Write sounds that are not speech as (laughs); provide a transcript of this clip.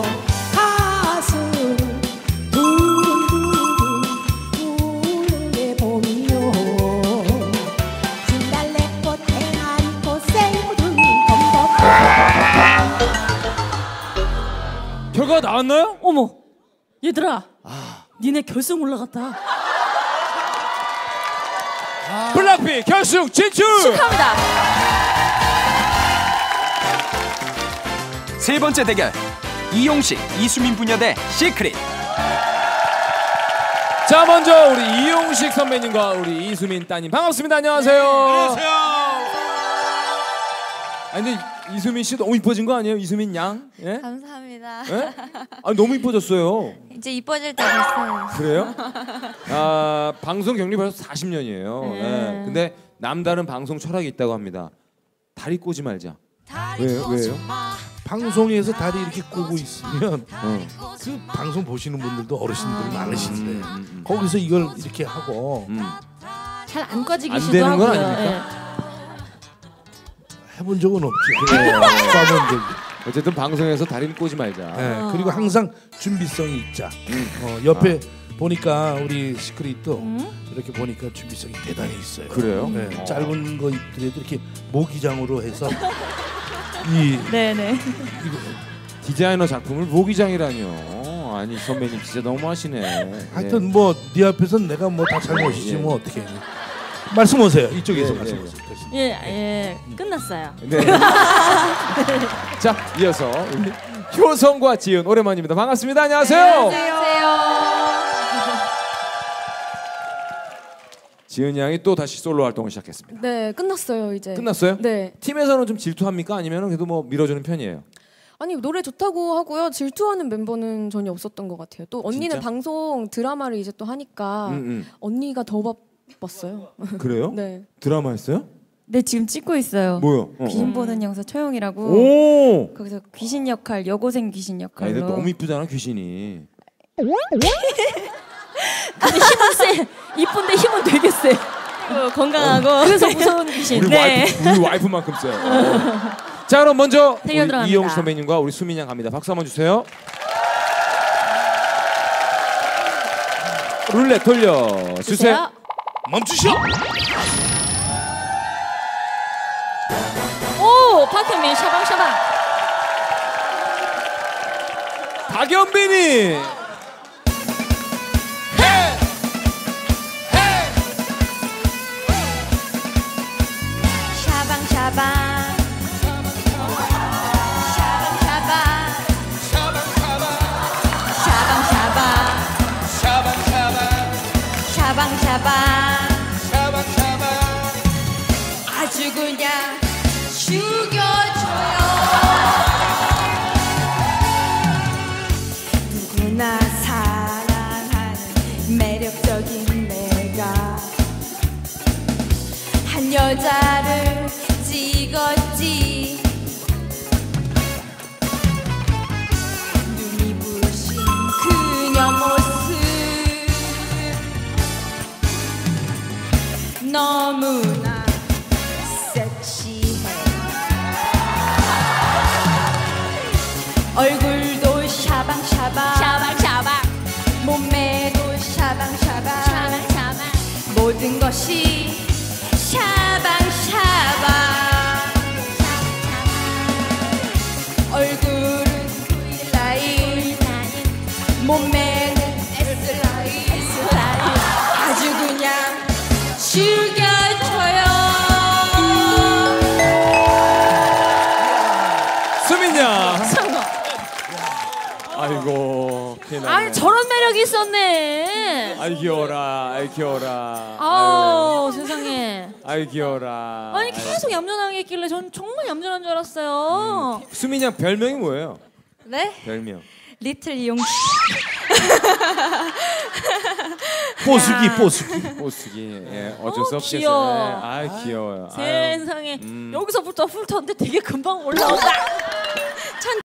뭐 결과 나왔나요? 어머 얘들아 아. 니네 결승 올라갔다 아. 블락비 결승 진출 축하합니다 세 번째 대결 이용식 이수민 부녀 대 시크릿 자 먼저 우리 이용식 선배님과 우리 이수민 따님 반갑습니다. 안녕하세요. 안녕하세요. 아 근데 이수민 씨 너무 이뻐진 거 아니에요? 이수민 양? 예? 감사합니다. 예? 아 너무 이뻐졌어요. 이제 이뻐질 때 됐어요. 그래요? 아 방송 경리 벌써 40년이에요. 네. 예. 근데 남다른 방송 철학이 있다고 합니다. 다리 꼬지 말자. 왜요? 왜요? 방송에서 다리 이렇게 꼬고 있으면 어. 그 방송 보시는 분들도 어르신들이 많으신데 음, 음, 거기서 이걸 이렇게 하고 음. 잘안 꺼지기 안 되는 건 시도하고요. 아닙니까? 해본 적은 없지. 적이. 어쨌든 방송에서 다리는 꼬지 말자. 네, 그리고 항상 준비성이 있자. 어, 옆에 보니까 우리 시크릿도 이렇게 보니까 준비성이 대단히 있어요. 그래요? 네, 어. 짧은 거 입더라도 이렇게 모기장으로 해서 (laughs) 이 네네. 디자이너 작품을 모기장이라뇨. 아니 선배님 진짜 너무하시네. 하여튼 뭐 네 앞에서는 내가 뭐 다 잘못이지 예. 뭐 어떻게 말씀하세요 이쪽에서 예, 말씀하세요. 예, 예, 끝났어요. 네. (laughs) 자 이어서 우리 효성과 지은 오랜만입니다. 반갑습니다. 안녕하세요. 지은 양이 또 다시 솔로 활동을 시작했습니다. 네, 끝났어요 이제. 끝났어요? 네. 팀에서는 좀 질투합니까? 아니면 그래도 뭐 밀어주는 편이에요? 아니 노래 좋다고 하고요. 질투하는 멤버는 전혀 없었던 것 같아요. 또 언니는 진짜? 방송 드라마를 이제 또 하니까 음, 언니가 더 바빴어요. 음. (laughs) 그래요? 네. 드라마 했어요? 네 지금 찍고 있어요. 뭐요? 어, 귀신 어. 보는 영사 처형이라고 오. 거기서 귀신 역할 여고생 귀신 아, 역할로 근데 너무 이쁘잖아 귀신이. (laughs) 근데 힘은 세. 이쁜데 힘은 되게 세. 어, 건강하고. 그래서 (laughs) 무서운 귀신. 우리 네. 와이프 우리 와이프만큼 세요. 어. 자 그럼 먼저. 이용 선배님과 우리 수민 양 갑니다. 박수 한번 주세요. 룰렛 돌려 주세요. 주세요. 멈추시오. 오, 박현민 샤방샤방. 박연빈이 샤방샤방. 샤방샤방. 아주 그냥 죽여줘요. 누구나 사랑하는 매력적인 내가 한 여자 너무나 섹시해 얼굴도 샤방샤방. 샤방샤방. 몸매도 샤방샤방. 샤방샤방. 모든 것이 샤방샤방. 얼굴은 V라인. 몸매는 S라인. 아주 그냥 죽여 아이고. 아, 저런 매력이 있었네. 아이 귀여워라. 아이 귀여워라. 아우, 세상에. 아이 귀여워라. 아니 계속 얌전하게 했길래 전 정말 얌전한 줄 알았어요. 수민 양 별명이 뭐예요? 네? 별명. 리틀 이용식 뽀수기 (laughs) 뽀수기. 호수기. 예, 어쩔 수 어, 없겠어요. 귀여워. 예, 아 귀여워요. 세상에 음. 여기서부터 훑었는데 되게 금방 올라온다. (laughs)